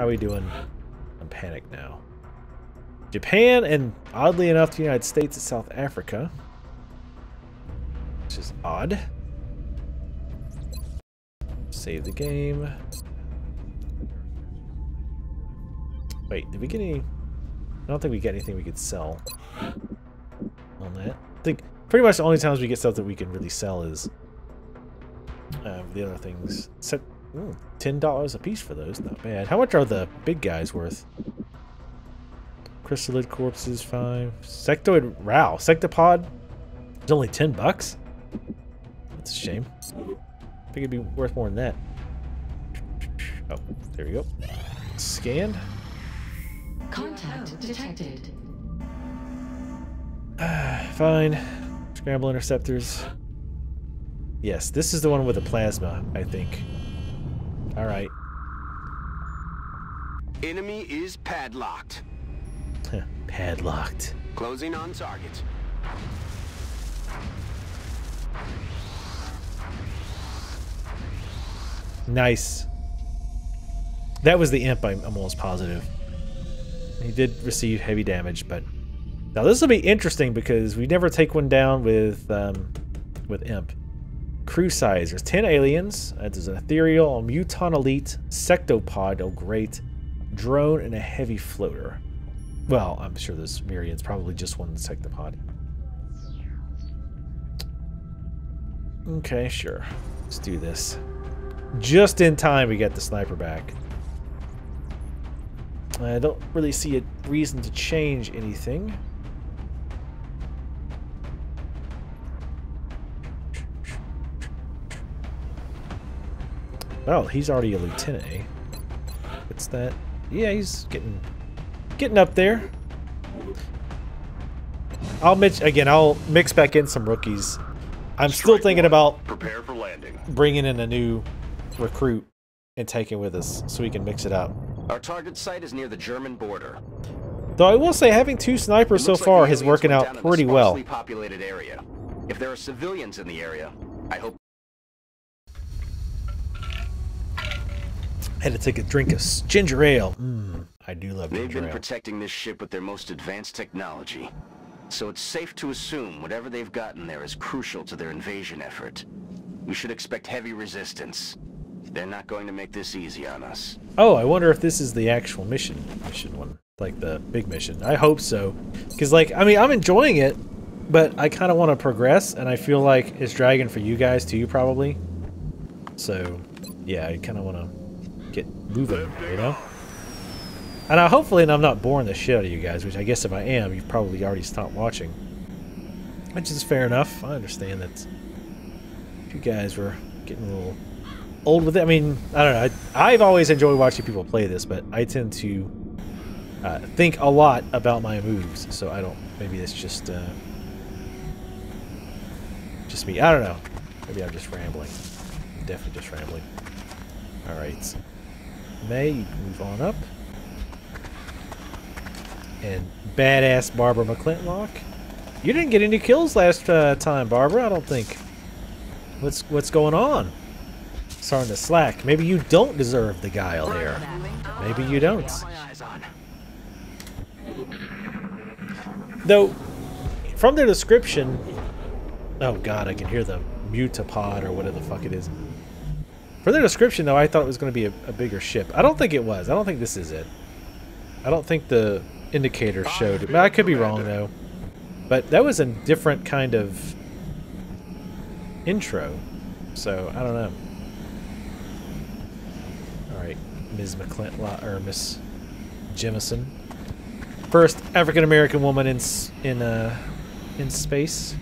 How are we doing? I'm panicked now. Japan and oddly enough the United States and South Africa. Which is odd. Save the game. Wait, did we get any... I don't think we get anything we could sell on that. I think pretty much the only times we get stuff that we can really sell is uh, the other things. Set ooh, $10 a piece for those, not bad. How much are the big guys worth? Chrysalid corpses, five. Sectoid, wow, Sectopod is only 10 bucks? That's a shame. I think it'd be worth more than that. Oh, there we go. Scan. Contact detected. Ah, fine. Scramble interceptors. Yes, this is the one with the plasma, I think. Alright. Enemy is padlocked. Padlocked. Closing on target. Nice. That was the imp, I'm, I'm almost positive. He did receive heavy damage, but... Now this will be interesting because we never take one down with um, with imp. Crew size. There's 10 aliens. There's an ethereal, a muton elite, sectopod, oh great, drone, and a heavy floater. Well, I'm sure there's myriads, probably just one sectopod. Okay, sure. Let's do this. Just in time we get the sniper back. I don't really see a reason to change anything. Well, he's already a lieutenant, eh? What's that? Yeah, he's getting getting up there. I'll mix again. I'll mix back in some rookies. I'm still Strike thinking one. about Prepare for landing. bringing in a new recruit and taking with us so we can mix it up. Our target site is near the German border. Though I will say having two snipers so like far is working out down in a pretty well. populated area. If there are civilians in the area, I hope Had to take a drink of ginger ale. Mmm, I do love they've ginger been ale. protecting this ship with their most advanced technology. So it's safe to assume whatever they've gotten there is crucial to their invasion effort. We should expect heavy resistance. They're not going to make this easy on us. Oh, I wonder if this is the actual mission, mission one, like the big mission. I hope so, because like I mean I'm enjoying it, but I kind of want to progress, and I feel like it's dragging for you guys too, probably. So, yeah, I kind of want to get moving, you know. And I hopefully I'm not boring the shit out of you guys, which I guess if I am, you've probably already stopped watching. Which is fair enough. I understand that you guys were getting a little old with it. I mean, I don't know. I, I've always enjoyed watching people play this, but I tend to uh, think a lot about my moves, so I don't. Maybe it's just uh, just me. I don't know. Maybe I'm just rambling. I'm definitely just rambling. All right, May, you move on up. And badass Barbara McClintock. You didn't get any kills last uh, time, Barbara. I don't think. What's what's going on? starting to slack. Maybe you don't deserve the guile here. Maybe you don't. Though, from their description, oh god, I can hear the mutapod or whatever the fuck it is. For their description, though, I thought it was going to be a, a bigger ship. I don't think it was. I don't think this is it. I don't think the indicator showed it. I could be wrong, though. But that was a different kind of intro. So, I don't know. Alright, Ms. McClintlock, or Miss Jemison. First African American woman in in uh in space.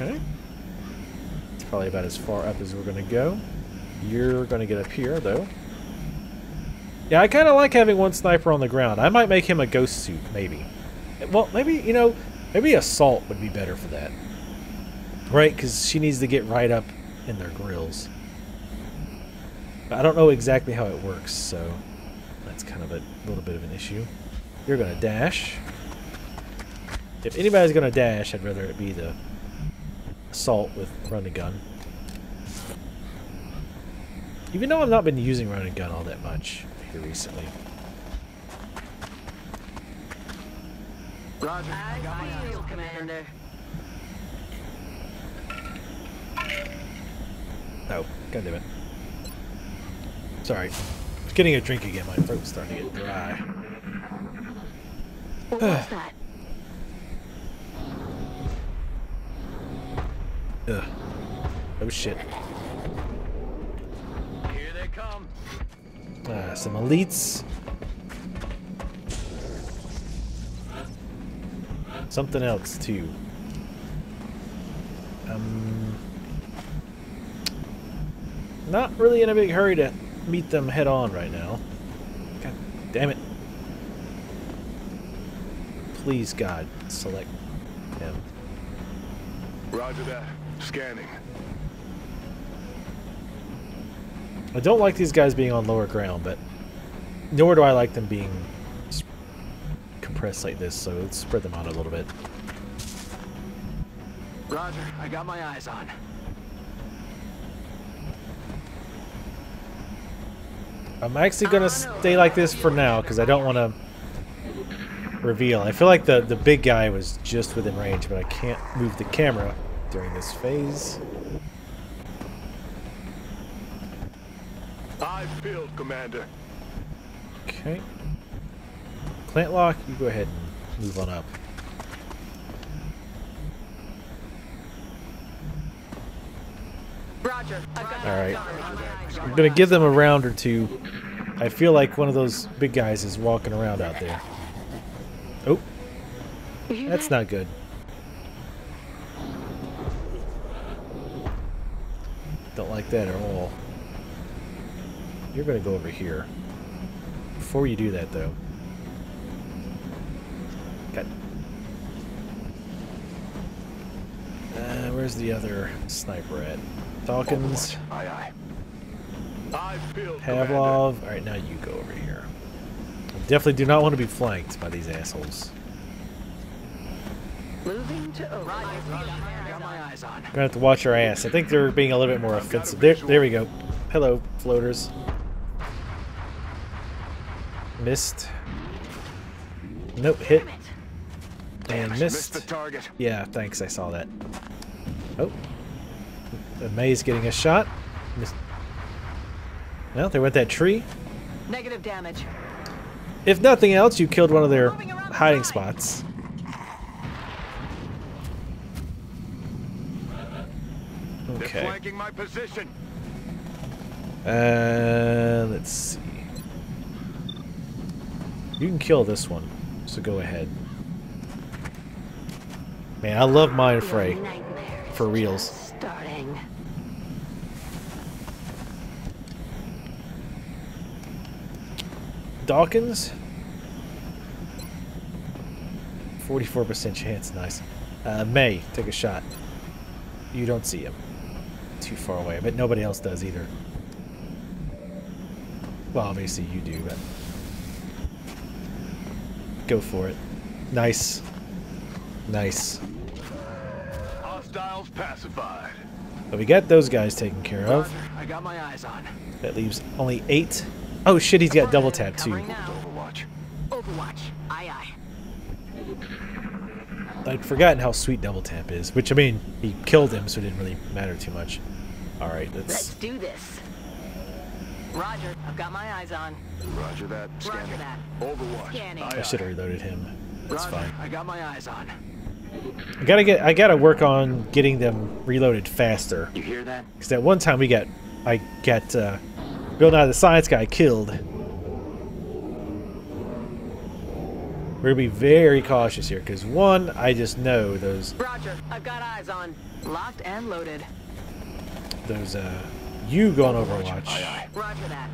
Okay. It's probably about as far up as we're gonna go. You're gonna get up here though. Yeah, I kind of like having one sniper on the ground. I might make him a ghost suit, maybe. Well, maybe you know, maybe assault would be better for that, right? Because she needs to get right up in their grills. I don't know exactly how it works, so that's kind of a little bit of an issue. You're gonna dash. If anybody's gonna dash, I'd rather it be the assault with running gun. Even though I've not been using run and gun all that much here recently. Roger. I got my eyes, Commander. Oh, god damn it. Sorry. Getting a drink again, my throat's starting to get dry. What was that? Ugh. Oh shit. Here they come. Uh, some elites. Something else too. Um, not really in a big hurry to meet them head on right now. God damn it. Please, God, select him. Roger that. Scanning. I don't like these guys being on lower ground, but nor do I like them being compressed like this, so let's spread them out a little bit. Roger. I got my eyes on. I'm actually gonna stay like this for now because I don't want to reveal. I feel like the the big guy was just within range, but I can't move the camera during this phase. I peeled, Commander. Okay. Plant lock, you go ahead and move on up. Roger. All right. I'm gonna give them a round or two. I feel like one of those big guys is walking around out there. Oh, that's not good. Don't like that at all. You're gonna go over here. Before you do that, though. Uh, where's the other sniper at? Dawkins, Aye, aye. Pavlov. Alright, now you go over here. I definitely do not want to be flanked by these assholes. Moving to over. Eyes on. Gonna have to watch our ass. I think they're being a little bit more offensive. There, there we go. Hello, floaters. Missed. Nope, hit. And Commander. Missed the target. Yeah, thanks, I saw that. Oh. The maze getting a shot. Missed. Well, they went that tree. Negative damage. If nothing else, you killed one of their hiding spots. They're Okay. flanking my position. Uh, let's see. You can kill this one, so go ahead. Man, I love Mind Fray. Your nightmare is For reals. Starting. Dawkins? 44% chance, nice. Uh, May, take a shot. You don't see him. Too far away, but nobody else does either. Well, obviously you do, but... Go for it. Nice. Nice. Hostiles pacified. But we got those guys taken care of. I got my eyes on. That leaves only eight. Oh shit, he's got double tap too. Covering now. Overwatch. Overwatch. Aye, aye. I'd forgotten how sweet double tap is, which I mean, he killed him, so it didn't really matter too much. Alright, Let's let's. do this. Roger. I've got my eyes on. Roger that. Scanning. Roger that. Overwatch. Scanning. I should have aye. reloaded him. That's Roger. fine. I got my eyes on. I gotta get. I gotta work on getting them reloaded faster. You hear that? Because that one time we got, I got uh, Bill Nye the Science Guy killed. We're gonna be very cautious here, because one, I just know those Roger. I've got eyes on. Locked and loaded. those uh, you go on Overwatch. Aye, aye. Roger that.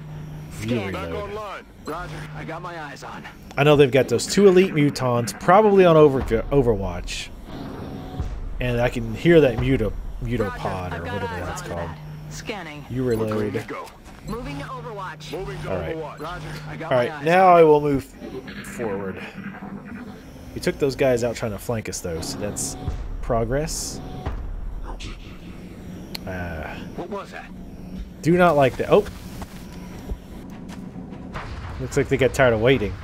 You Scanning. Back reload. Roger. I got my eyes on. I know they've got those two elite mutons, probably on over Overwatch, and I can hear that muto Roger. mutopod or whatever that's called. that. Scanning. You We're reload. Moving to Overwatch. Moving to All right. Overwatch. Roger. I got All right, eyes. now I will move forward. We took those guys out trying to flank us, though, so that's progress. Uh, what was that? Do not like that. Oh! Looks like they got tired of waiting.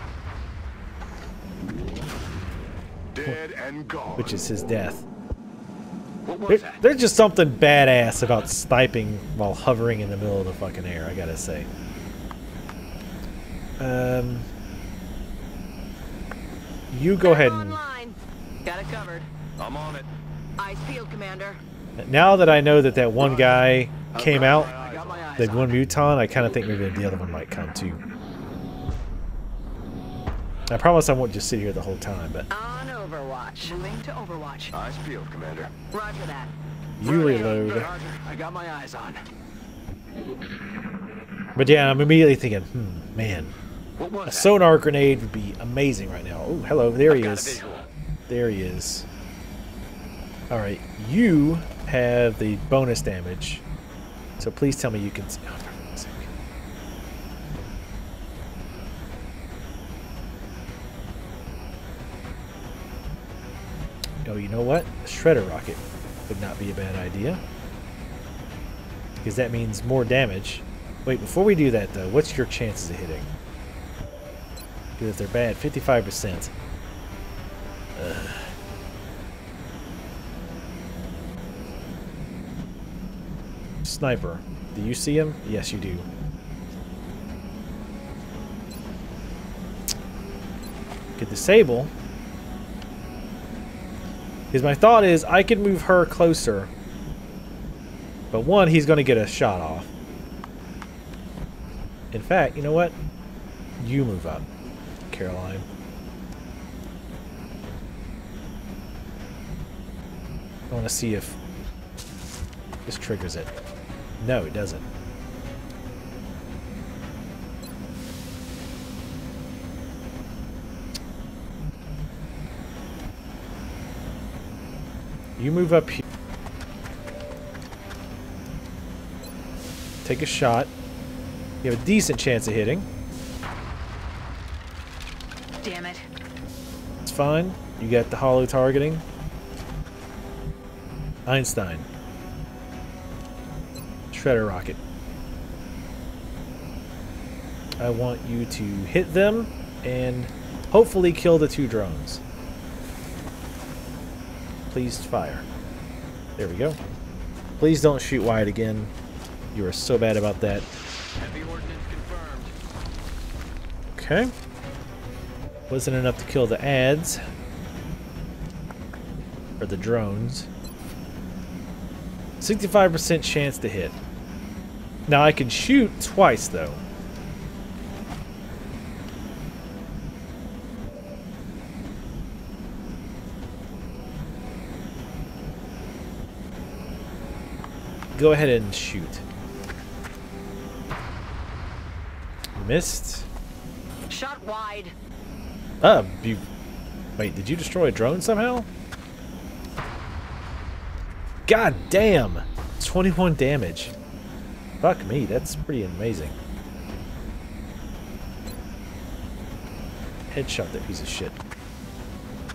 Dead and gone. Which is his death. What There, that? there's just something badass about sniping while hovering in the middle of the fucking air, I gotta say. Um, you go ahead and Online. Got it covered. I'm on it. Eyes peeled, Commander. now that I know that that one guy came out, I got my eyes that one it. muton, I kind of think maybe the other one might come too. I promise I won't just sit here the whole time, but On Overwatch. Moving to Overwatch. Eyes peeled, Commander. Roger that. you reload. Roger. I got my eyes on. But yeah, I'm immediately thinking, hmm, man, What was a that? sonar grenade would be amazing right now. Oh, hello, there he Got a is. There he is. Alright, you have the bonus damage. So please tell me you can. Oh, Oh, you know what? A shredder rocket would not be a bad idea. Because that means more damage. Wait, before we do that though, what's your chances of hitting? Because if they're bad, 55%. Sniper. Do you see him? Yes, you do. Could disable. Because my thought is I could move her closer. But one, he's going to get a shot off. In fact, you know what? You move up, Caroline. I want to see if this triggers it. No, it doesn't. You move up here. Take a shot. You have a decent chance of hitting. Damn it. It's fine. You got the holo targeting. Einstein. Shredder rocket. I want you to hit them and hopefully kill the two drones. Please fire. There we go. Please don't shoot wide again. You are so bad about that. Heavy ordnance confirmed. Okay. Wasn't enough to kill the ads. Or the drones. 65% chance to hit. Now I can shoot twice though. Go ahead and shoot. Missed. Shot wide. Uh, you... Wait, did you destroy a drone somehow? God damn! 21 damage. Fuck me, that's pretty amazing. Headshot that piece of shit.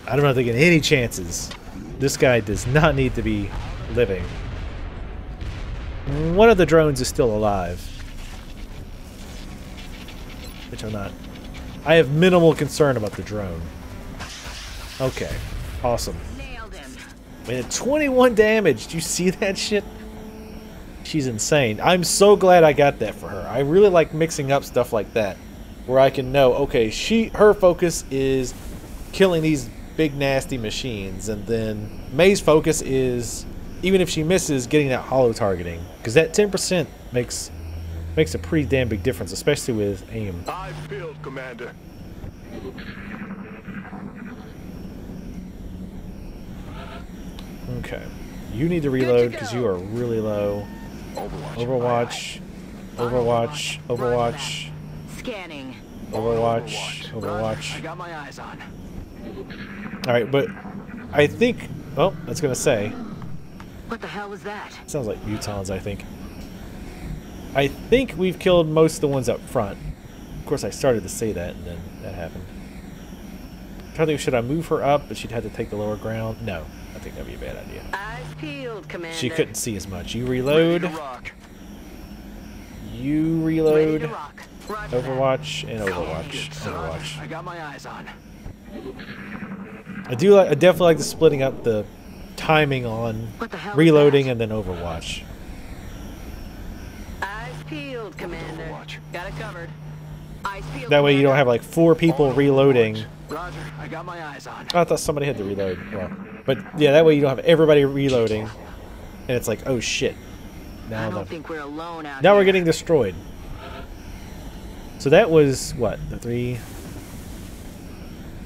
I don't know if they get any chances. This guy does not need to be living. One of the drones is still alive. Which I'm not. I have minimal concern about the drone. Okay. Awesome. Nailed him. Man, 21 damage. Do you see that shit? She's insane. I'm so glad I got that for her. I really like mixing up stuff like that. Where I can know, okay, she her focus is killing these big nasty machines, and then May's focus is even if she misses, getting that holo targeting. Because that 10% makes makes a pretty damn big difference, especially with aim. Eyes peeled, Commander. Okay. You need to reload because you are really low. Overwatch. Overwatch. Overwatch. Overwatch. Scanning. Overwatch. Overwatch. I Overwatch. got my eyes on. Alright, but I think. Oh, that's going to say. What the hell was that? Sounds like mutons, I think. I think we've killed most of the ones up front. Of course, I started to say that, and then that happened. I'm trying to think, should I move her up, but she'd have to take the lower ground? No, I think that'd be a bad idea. Eyes peeled, Commander. She couldn't see as much. You reload. You reload. to rock. Roger that. Overwatch and Overwatch. Overwatch. I got my eyes on. I do like. I definitely like the splitting up the timing on What the hell is reloading and then Overwatch. Eyes peeled, Commander. Overwatch. Got it covered. Eyes peeled. That way you don't have like four people reloading. Roger, I got my eyes on. I thought somebody had to reload. Well, but yeah, that way you don't have everybody reloading, and it's like, oh shit. I Now don't the think we're alone out now here. we're getting destroyed. So that was what the three.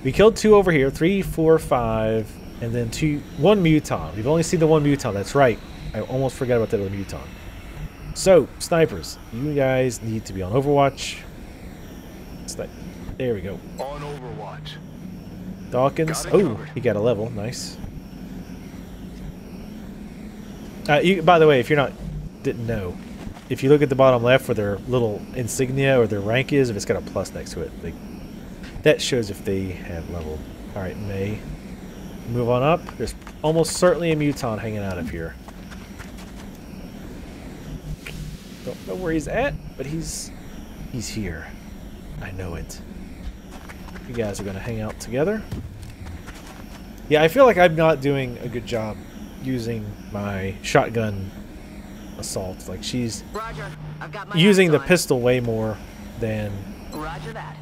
We killed two over here, three, four, five, and then two, one muton. We've only seen the one muton. That's right. I almost forgot about that other muton. So snipers, you guys need to be on Overwatch. Snipe. There we go. On Overwatch. Dawkins. Oh, covered. he got a level. Nice. Uh, you, by the way, if you're not didn't know, if you look at the bottom left where their little insignia or their rank is, if it's got a plus next to it, they, that shows if they have leveled. All right, May. Move on up. There's almost certainly a muton hanging out of here. Don't know where he's at, but he's he's here. I know it. You guys are gonna hang out together. Yeah, I feel like I'm not doing a good job using my shotgun assault. Like she's Roger. I've got my using the pistol way more than Roger that.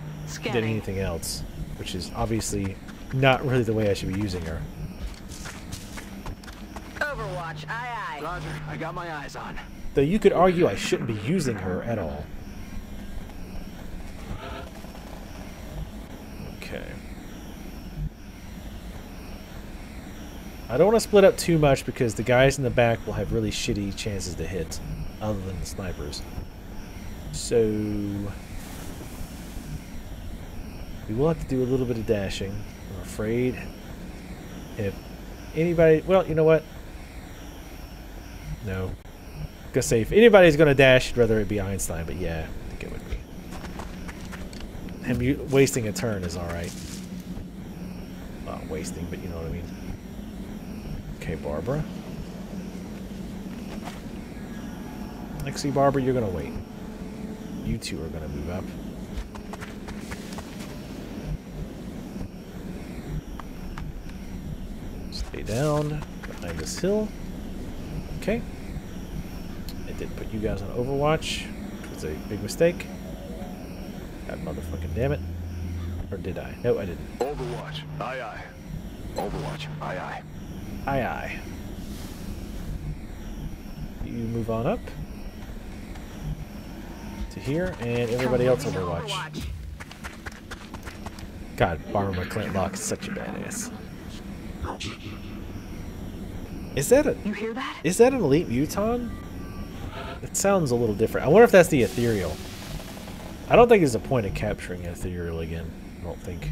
than anything else, which is obviously not really the way I should be using her. Overwatch. Aye aye. Roger, I got my eyes on. Though you could argue I shouldn't be using her at all. Okay. I don't want to split up too much because the guys in the back will have really shitty chances to hit, other than the snipers. So... We will have to do a little bit of dashing, I'm afraid. If anybody... Well, you know what? No. Gonna say if anybody's gonna dash, I'd rather it be Einstein, but yeah, I think it would be. Him wasting a turn is alright. Not wasting, but you know what I mean. Okay, Barbara. Lexi, Barbara, you're gonna wait. You two are gonna move up. Stay down behind this hill. Okay. I did put you guys on Overwatch, It's a big mistake. God motherfucking damn it. Or did I? No, I didn't. Overwatch. Aye, aye. Overwatch. Aye, aye. Aye, aye. You move on up to here, and everybody else Moving Overwatch. God, Barbara McClintock is such a badass. Is that a You hear that? is that an elite muton? It sounds a little different. I wonder if that's the ethereal. I don't think there's a point in capturing ethereal again. I don't think.